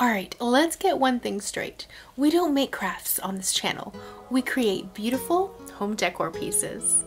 Alright, let's get one thing straight. We don't make crafts on this channel. We create beautiful home decor pieces.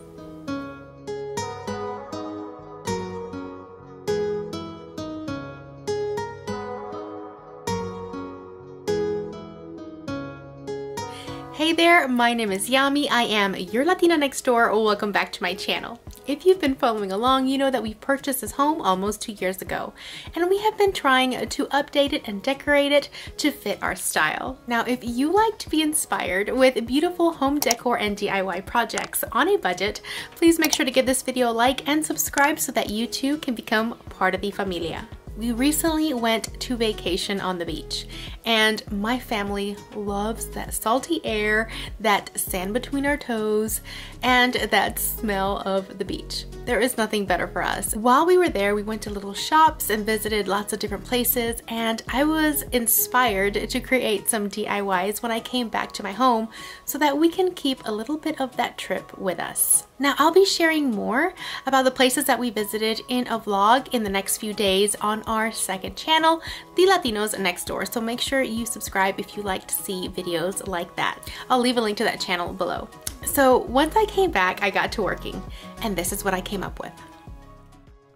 Hey there, my name is Yami. I am your Latina next door. Welcome back to my channel. If you've been following along, you know that we purchased this home almost two years ago, and we have been trying to update it and decorate it to fit our style. Now, if you like to be inspired with beautiful home decor and DIY projects on a budget, please make sure to give this video a like and subscribe so that you too can become part of the familia. We recently went to vacation on the beach and my family loves that salty air, that sand between our toes, and that smell of the beach. There is nothing better for us. While we were there, we went to little shops and visited lots of different places and I was inspired to create some DIYs when I came back to my home so that we can keep a little bit of that trip with us. Now I'll be sharing more about the places that we visited in a vlog in the next few days on our second channel, The Latinos Next Door, so make sure you subscribe if you like to see videos like that. I'll leave a link to that channel below. So once I came back, I got to working, and this is what I came up with.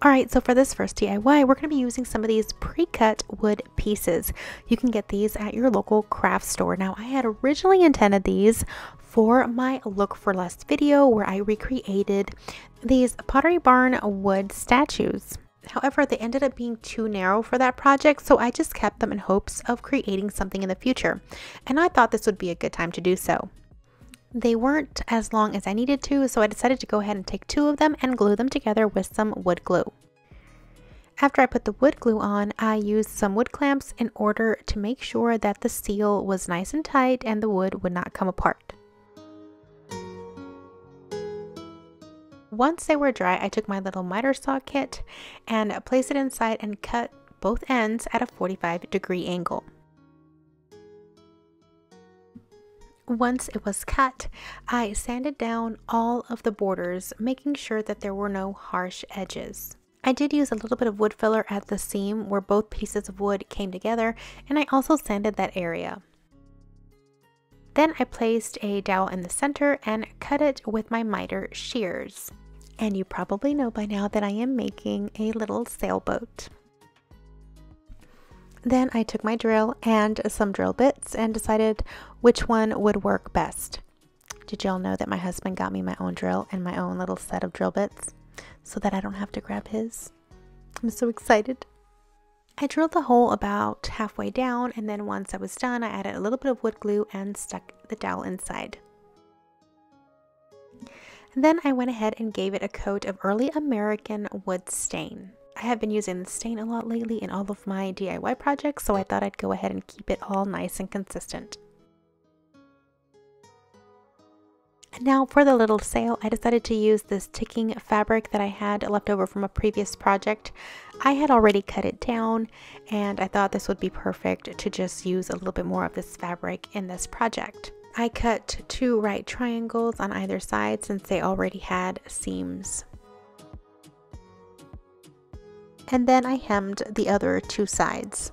Alright, so for this first DIY, we're going to be using some of these pre-cut wood pieces. You can get these at your local craft store. Now, I had originally intended these for my Look for Less video where I recreated these Pottery Barn wood statues. However, they ended up being too narrow for that project, so I just kept them in hopes of creating something in the future. And I thought this would be a good time to do so. They weren't as long as I needed to, so I decided to go ahead and take two of them and glue them together with some wood glue. After I put the wood glue on, I used some wood clamps in order to make sure that the seal was nice and tight and the wood would not come apart. Once they were dry, I took my little miter saw kit and placed it inside and cut both ends at a 45 degree angle. Once it was cut, I sanded down all of the borders, making sure that there were no harsh edges. I did use a little bit of wood filler at the seam where both pieces of wood came together, and I also sanded that area. Then I placed a dowel in the center and cut it with my miter shears. And you probably know by now that I am making a little sailboat. Then I took my drill and some drill bits and decided which one would work best. Did y'all know that my husband got me my own drill and my own little set of drill bits so that I don't have to grab his? I'm so excited. I drilled the hole about halfway down and then once I was done I added a little bit of wood glue and stuck the dowel inside. Then I went ahead and gave it a coat of early American wood stain. I have been using the stain a lot lately in all of my DIY projects, so I thought I'd go ahead and keep it all nice and consistent. Now for the little sail, I decided to use this ticking fabric that I had left over from a previous project. I had already cut it down and I thought this would be perfect to just use a little bit more of this fabric in this project. I cut two right triangles on either side since they already had seams and then I hemmed the other two sides.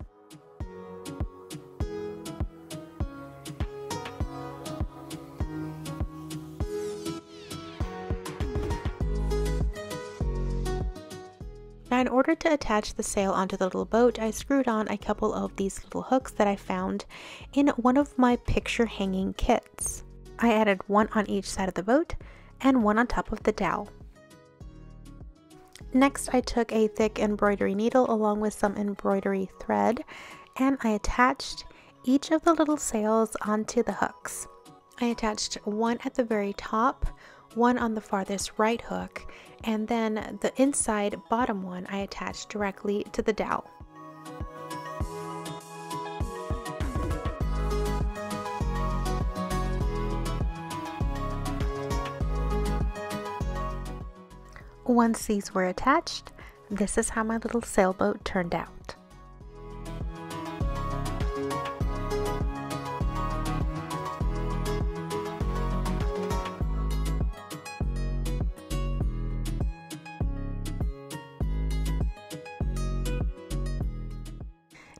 Now in order to attach the sail onto the little boat, I screwed on a couple of these little hooks that I found in one of my picture hanging kits. I added one on each side of the boat and one on top of the dowel. Next, I took a thick embroidery needle along with some embroidery thread and I attached each of the little sails onto the hooks. I attached one at the very top, one on the farthest right hook, and then the inside bottom one I attached directly to the dowel. Once these were attached, this is how my little sailboat turned out.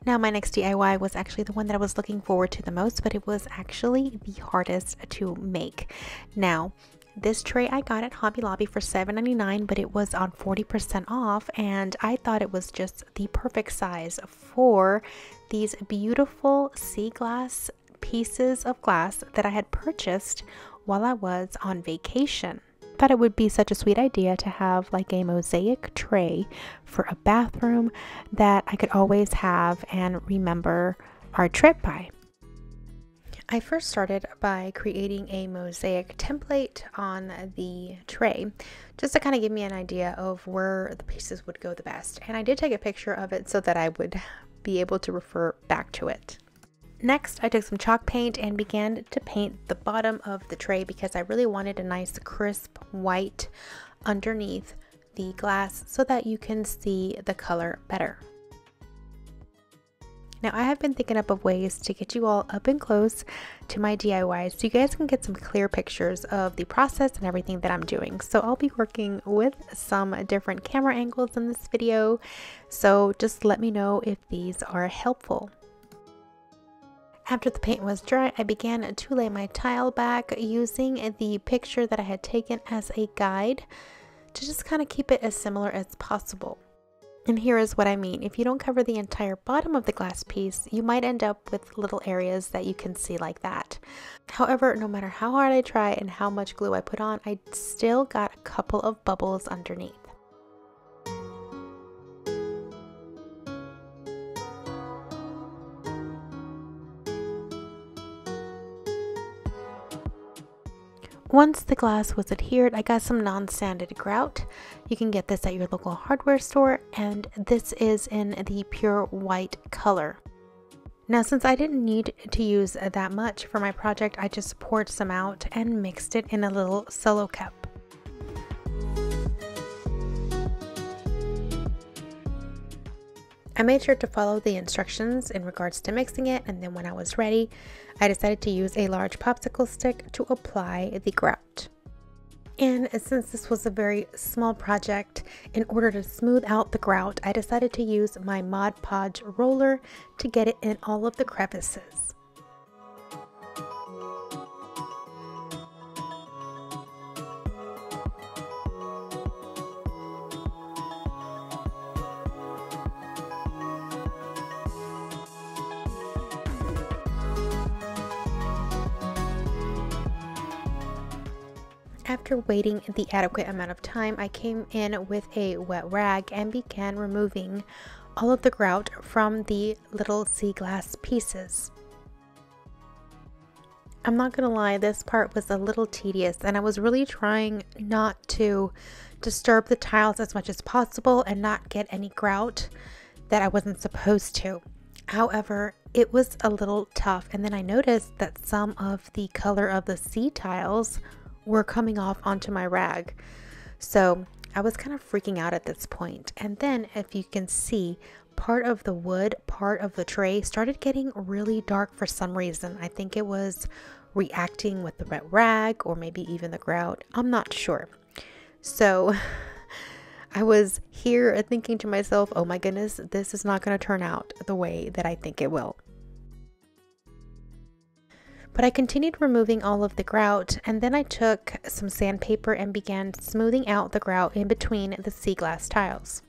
Now, my next DIY was actually the one that I was looking forward to the most, but it was actually the hardest to make. Now, this tray I got at Hobby Lobby for $7.99, but it was on 40% off, and I thought it was just the perfect size for these beautiful sea glass pieces of glass that I had purchased while I was on vacation thought it would be such a sweet idea to have like a mosaic tray for a bathroom that I could always have and remember our trip by. I first started by creating a mosaic template on the tray just to kind of give me an idea of where the pieces would go the best. And I did take a picture of it so that I would be able to refer back to it. Next, I took some chalk paint and began to paint the bottom of the tray because I really wanted a nice crisp white underneath the glass so that you can see the color better. Now I have been thinking up of ways to get you all up and close to my DIYs so you guys can get some clear pictures of the process and everything that I'm doing. So I'll be working with some different camera angles in this video. So just let me know if these are helpful. After the paint was dry, I began to lay my tile back using the picture that I had taken as a guide to just kind of keep it as similar as possible. And here is what I mean. If you don't cover the entire bottom of the glass piece, you might end up with little areas that you can see like that. However, no matter how hard I try and how much glue I put on, I still got a couple of bubbles underneath. Once the glass was adhered, I got some non-sanded grout. You can get this at your local hardware store, and this is in the pure white color. Now, since I didn't need to use that much for my project, I just poured some out and mixed it in a little solo cup. I made sure to follow the instructions in regards to mixing it, and then when I was ready, I decided to use a large popsicle stick to apply the grout. And since this was a very small project, in order to smooth out the grout, I decided to use my Mod Podge roller to get it in all of the crevices. After waiting the adequate amount of time, I came in with a wet rag and began removing all of the grout from the little sea glass pieces. I'm not gonna lie, this part was a little tedious and I was really trying not to disturb the tiles as much as possible and not get any grout that I wasn't supposed to. However, it was a little tough and then I noticed that some of the color of the sea tiles were coming off onto my rag. So I was kind of freaking out at this point. And then, if you can see, part of the wood, part of the tray started getting really dark for some reason. I think it was reacting with the wet rag or maybe even the grout. I'm not sure. So I was here thinking to myself, oh my goodness, this is not going to turn out the way that I think it will. But I continued removing all of the grout and then I took some sandpaper and began smoothing out the grout in between the sea glass tiles.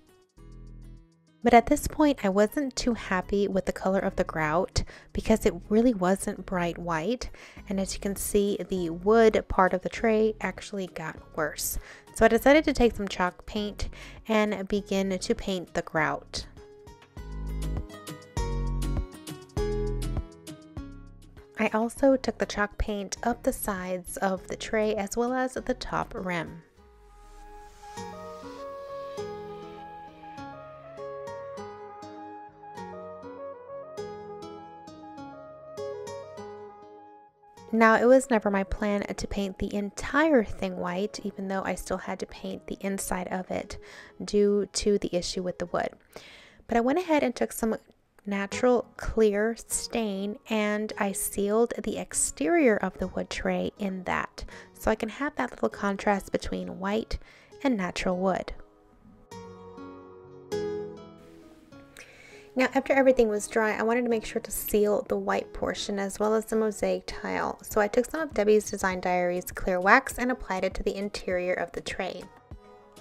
But at this point, I wasn't too happy with the color of the grout because it really wasn't bright white. And as you can see, the wood part of the tray actually got worse. So I decided to take some chalk paint and begin to paint the grout. I also took the chalk paint up the sides of the tray as well as the top rim. Now, it was never my plan to paint the entire thing white, even though I still had to paint the inside of it due to the issue with the wood. But I went ahead and took some natural clear stain and I sealed the exterior of the wood tray in that so I can have that little contrast between white and natural wood. Now after everything was dry, I wanted to make sure to seal the white portion as well as the mosaic tile. So I took some of Debi's Design Diaries clear wax and applied it to the interior of the tray.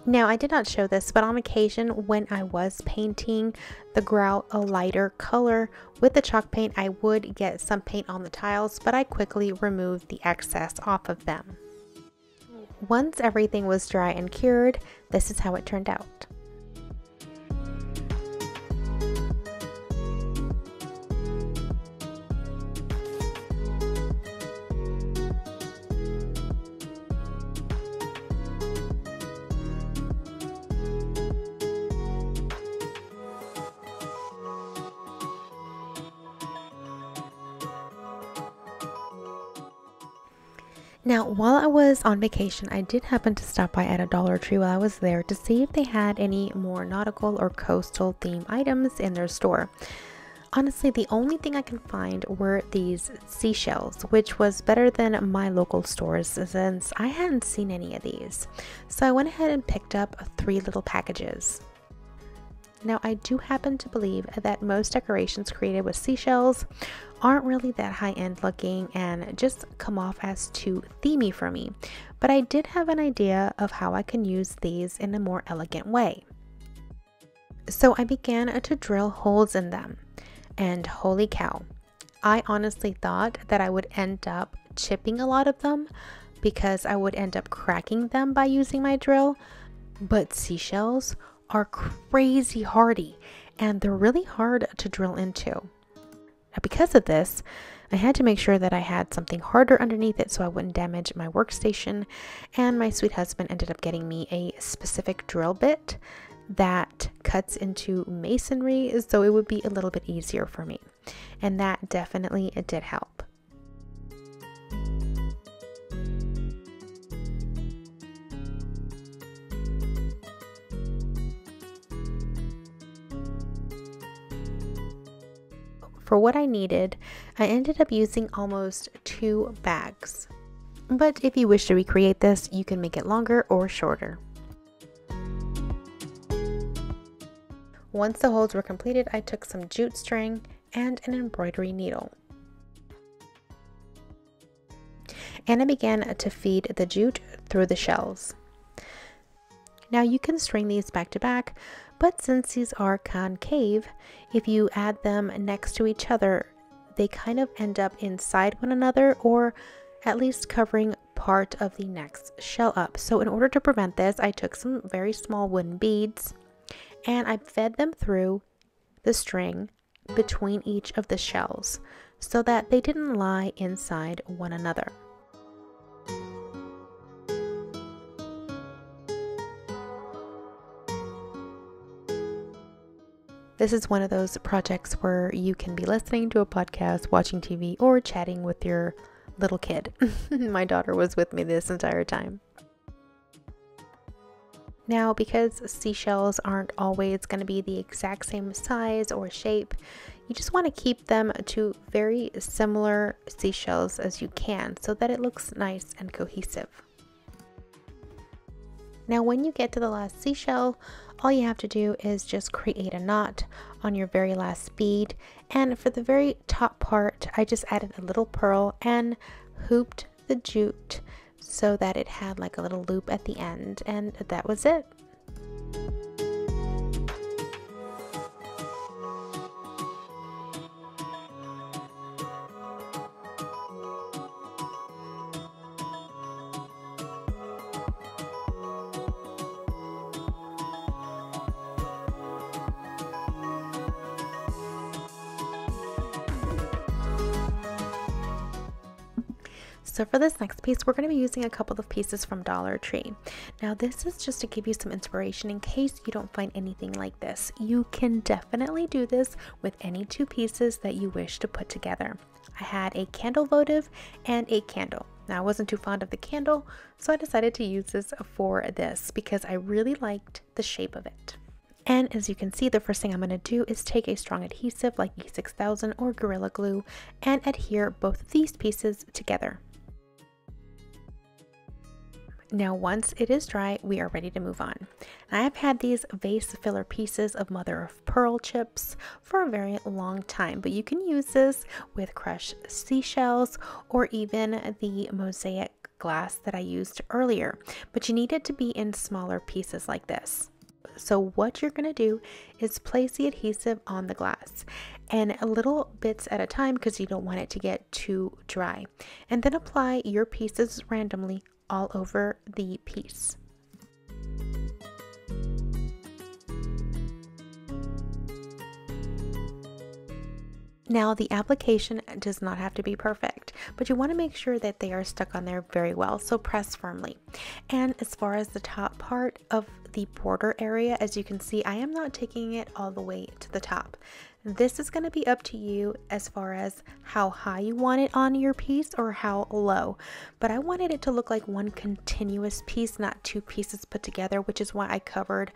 Now, I did not show this, but on occasion when I was painting the grout a lighter color with the chalk paint, I would get some paint on the tiles, but I quickly removed the excess off of them. Once everything was dry and cured, this is how it turned out. Now, while I was on vacation, I did happen to stop by at a Dollar Tree while I was there to see if they had any more nautical or coastal theme items in their store. Honestly, the only thing I can find were these seashells, which was better than my local stores since I hadn't seen any of these. So I went ahead and picked up three little packages. Now, I do happen to believe that most decorations created with seashells aren't really that high end looking and just come off as too themey for me, but I did have an idea of how I can use these in a more elegant way. So I began to drill holes in them, and holy cow, I honestly thought that I would end up chipping a lot of them because I would end up cracking them by using my drill, but seashells are crazy hardy and they're really hard to drill into. Now, because of this, I had to make sure that I had something harder underneath it so I wouldn't damage my workstation. And my sweet husband ended up getting me a specific drill bit that cuts into masonry so it would be a little bit easier for me. And that definitely it did help. For what I needed, I ended up using almost two bags. But if you wish to recreate this, you can make it longer or shorter. Once the holes were completed, I took some jute string and an embroidery needle. And I began to feed the jute through the shells. Now you can string these back to back, but since these are concave, if you add them next to each other, they kind of end up inside one another or at least covering part of the next shell up. So in order to prevent this, I took some very small wooden beads and I fed them through the string between each of the shells so that they didn't lie inside one another. This is one of those projects where you can be listening to a podcast, watching TV, or chatting with your little kid. My daughter was with me this entire time. Now, because seashells aren't always going to be the exact same size or shape, you just want to keep them to very similar seashells as you can so that it looks nice and cohesive. Now, when you get to the last seashell, all you have to do is just create a knot on your very last bead and for the very top part I just added a little pearl and hooped the jute so that it had like a little loop at the end and that was it. So for this next piece, we're going to be using a couple of pieces from Dollar Tree. Now this is just to give you some inspiration in case you don't find anything like this. You can definitely do this with any two pieces that you wish to put together. I had a candle votive and a candle. Now I wasn't too fond of the candle, so I decided to use this for this because I really liked the shape of it. And as you can see, the first thing I'm going to do is take a strong adhesive like E6000 or Gorilla Glue and adhere both of these pieces together. Now, once it is dry, we are ready to move on. I have had these vase filler pieces of mother of pearl chips for a very long time, but you can use this with crushed seashells or even the mosaic glass that I used earlier, but you need it to be in smaller pieces like this. So what you're going to do is place the adhesive on the glass and little bits at a time because you don't want it to get too dry. And then apply your pieces randomly all over the piece. Now, the application does not have to be perfect, but you want to make sure that they are stuck on there very well, so press firmly. And as far as the top part of the border area, as you can see, I am not taking it all the way to the top. This is going to be up to you as far as how high you want it on your piece or how low. But I wanted it to look like one continuous piece, not two pieces put together, which is why I covered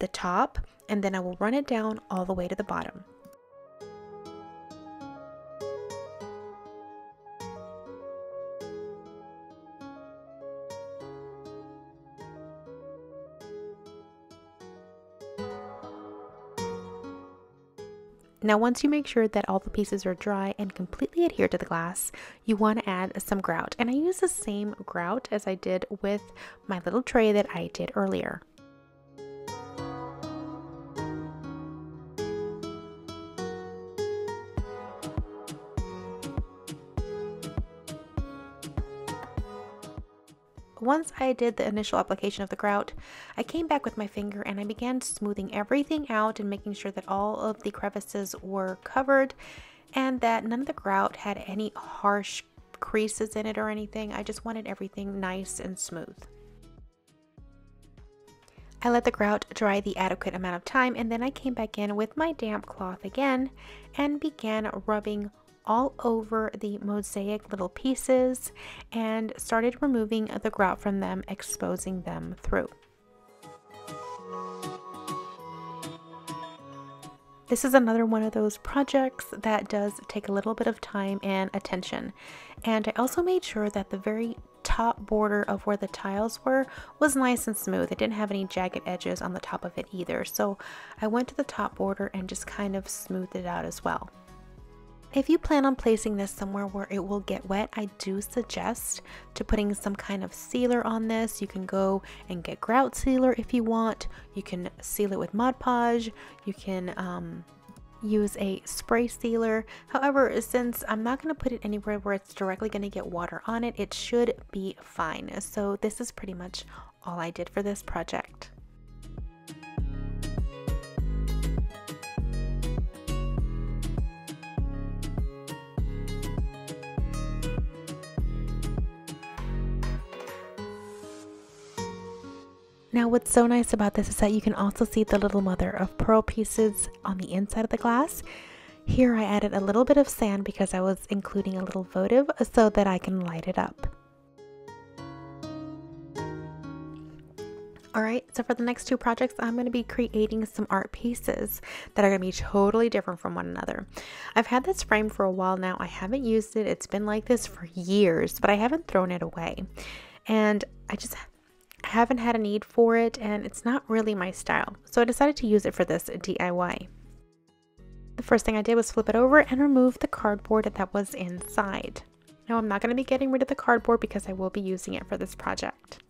the top and then I will run it down all the way to the bottom. Now once you make sure that all the pieces are dry and completely adhere to the glass, you want to add some grout. And I use the same grout as I did with my little tray that I did earlier. Once I did the initial application of the grout, I came back with my finger and I began smoothing everything out and making sure that all of the crevices were covered and that none of the grout had any harsh creases in it or anything. I just wanted everything nice and smooth. I let the grout dry the adequate amount of time and then I came back in with my damp cloth again and began rubbing all over the mosaic little pieces and started removing the grout from them, exposing them through. This is another one of those projects that does take a little bit of time and attention. And I also made sure that the very top border of where the tiles were was nice and smooth. It didn't have any jagged edges on the top of it either. So I went to the top border and just kind of smoothed it out as well. If you plan on placing this somewhere where it will get wet, I do suggest to putting some kind of sealer on this. You can go and get grout sealer if you want. You can seal it with Mod Podge. You can um, use a spray sealer. However, since I'm not going to put it anywhere where it's directly going to get water on it, it should be fine. So this is pretty much all I did for this project. Now what's so nice about this is that you can also see the little mother of pearl pieces on the inside of the glass. Here I added a little bit of sand because I was including a little votive so that I can light it up. Alright, so for the next two projects, I'm going to be creating some art pieces that are going to be totally different from one another. I've had this frame for a while now. I haven't used it. It's been like this for years, but I haven't thrown it away. And I just I haven't had a need for it and it's not really my style, so I decided to use it for this DIY. The first thing I did was flip it over and remove the cardboard that was inside. Now I'm not going to be getting rid of the cardboard because I will be using it for this project.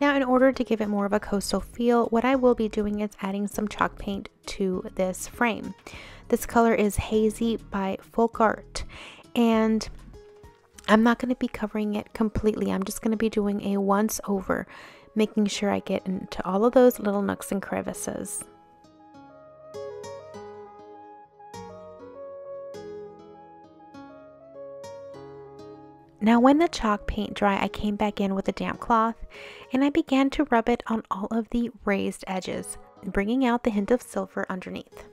Now in order to give it more of a coastal feel, what I will be doing is adding some chalk paint to this frame. This color is Hazy by Folk Art and I'm not going to be covering it completely. I'm just going to be doing a once over, making sure I get into all of those little nooks and crevices. Now when the chalk paint dry, I came back in with a damp cloth and I began to rub it on all of the raised edges, bringing out the hint of silver underneath.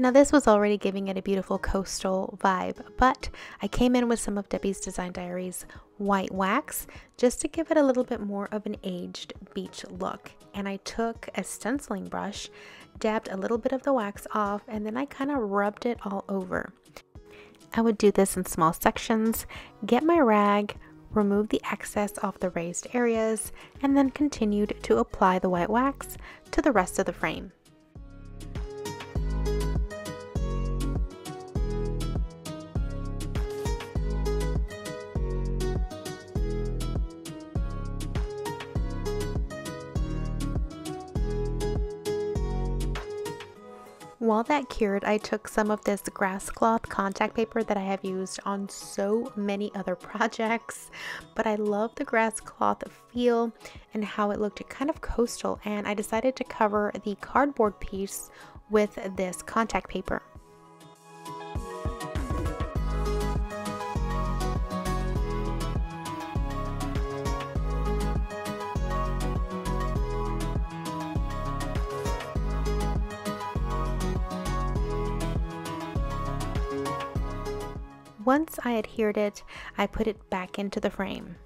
Now this was already giving it a beautiful coastal vibe, but I came in with some of Debi's Design Diaries white wax just to give it a little bit more of an aged beach look. And I took a stenciling brush, dabbed a little bit of the wax off, and then I kind of rubbed it all over. I would do this in small sections, get my rag, remove the excess off the raised areas, and then continued to apply the white wax to the rest of the frame. While that cured, I took some of this grass cloth contact paper that I have used on so many other projects, but I love the grass cloth feel and how it looked kind of coastal, and I decided to cover the cardboard piece with this contact paper. Once I adhered it, I put it back into the frame.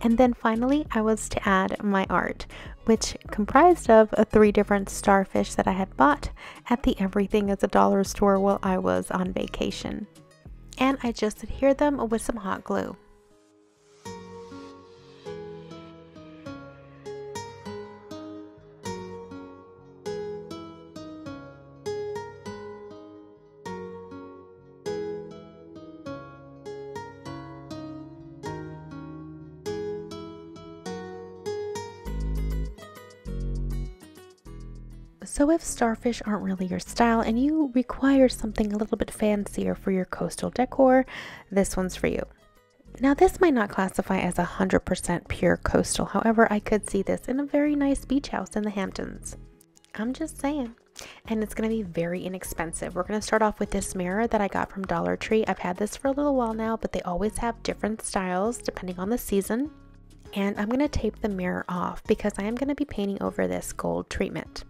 And then finally, I was to add my art, which comprised of three different starfish that I had bought at the Everything is a Dollar store while I was on vacation. And I just adhered them with some hot glue. So, if starfish aren't really your style and you require something a little bit fancier for your coastal decor, this one's for you. Now, this might not classify as 100% pure coastal, however, I could see this in a very nice beach house in the Hamptons. I'm just saying. And it's going to be very inexpensive. We're going to start off with this mirror that I got from Dollar Tree. I've had this for a little while now, but they always have different styles depending on the season. And I'm going to tape the mirror off because I am going to be painting over this gold treatment.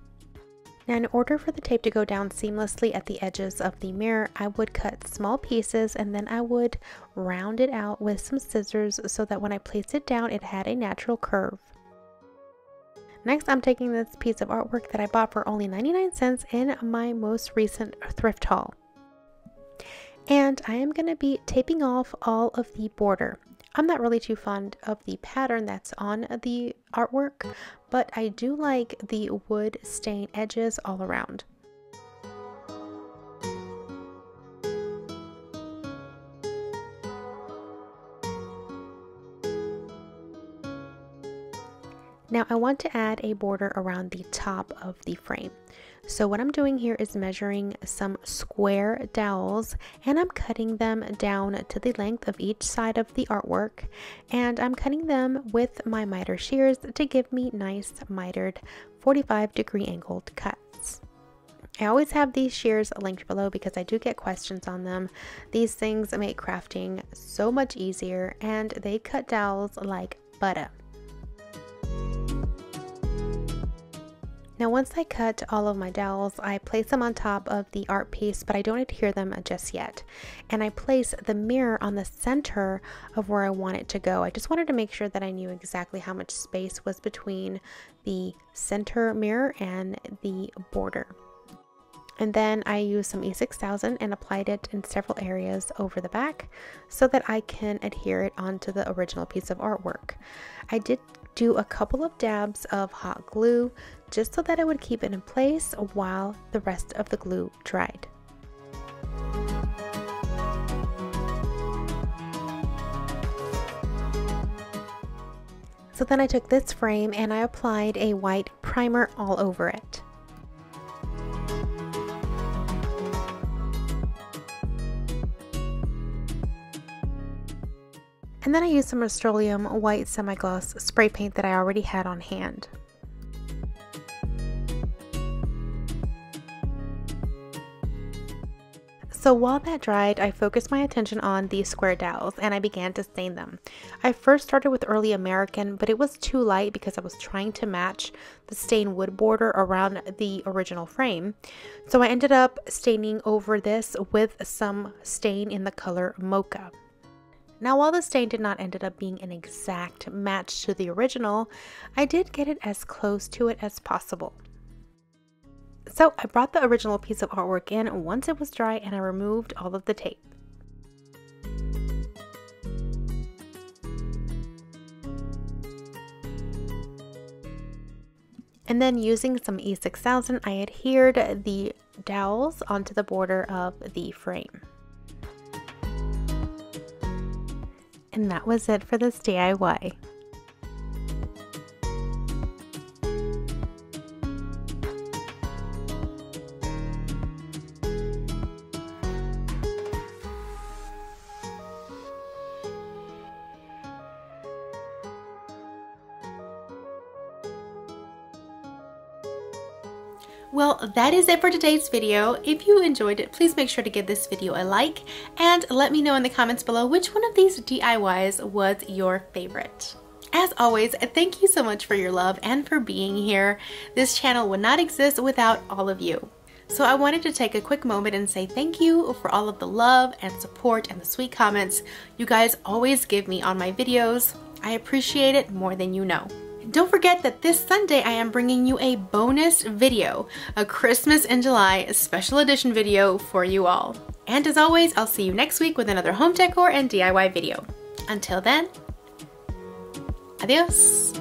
Now in order for the tape to go down seamlessly at the edges of the mirror, I would cut small pieces and then I would round it out with some scissors so that when I placed it down, it had a natural curve. Next, I'm taking this piece of artwork that I bought for only 99 cents in my most recent thrift haul. And I am going to be taping off all of the border. I'm not really too fond of the pattern that's on the artwork, but I do like the wood stain edges all around. Now I want to add a border around the top of the frame. So what I'm doing here is measuring some square dowels and I'm cutting them down to the length of each side of the artwork and I'm cutting them with my miter shears to give me nice mitered 45 degree angled cuts. I always have these shears linked below because I do get questions on them. These things make crafting so much easier and they cut dowels like butter. Now once I cut all of my dowels, I place them on top of the art piece, but I don't adhere them just yet. And I place the mirror on the center of where I want it to go. I just wanted to make sure that I knew exactly how much space was between the center mirror and the border. And then I used some E6000 and applied it in several areas over the back so that I can adhere it onto the original piece of artwork. I did do a couple of dabs of hot glue just so that it would keep it in place while the rest of the glue dried. So then I took this frame and I applied a white primer all over it. And then I used some Rust-Oleum white semi-gloss spray paint that I already had on hand. So while that dried, I focused my attention on these square dowels and I began to stain them. I first started with Early American, but it was too light because I was trying to match the stained wood border around the original frame. So I ended up staining over this with some stain in the color Mocha. Now while the stain did not end up being an exact match to the original, I did get it as close to it as possible. So I brought the original piece of artwork in once it was dry and I removed all of the tape. And then using some E6000, I adhered the dowels onto the border of the frame. And that was it for this DIY. That is it for today's video. If you enjoyed it, please make sure to give this video a like and let me know in the comments below which one of these DIYs was your favorite. As always, thank you so much for your love and for being here. This channel would not exist without all of you. So I wanted to take a quick moment and say thank you for all of the love and support and the sweet comments you guys always give me on my videos. I appreciate it more than you know. Don't forget that this Sunday I am bringing you a bonus video, a Christmas in July special edition video for you all. And as always, I'll see you next week with another home decor and DIY video. Until then, adios!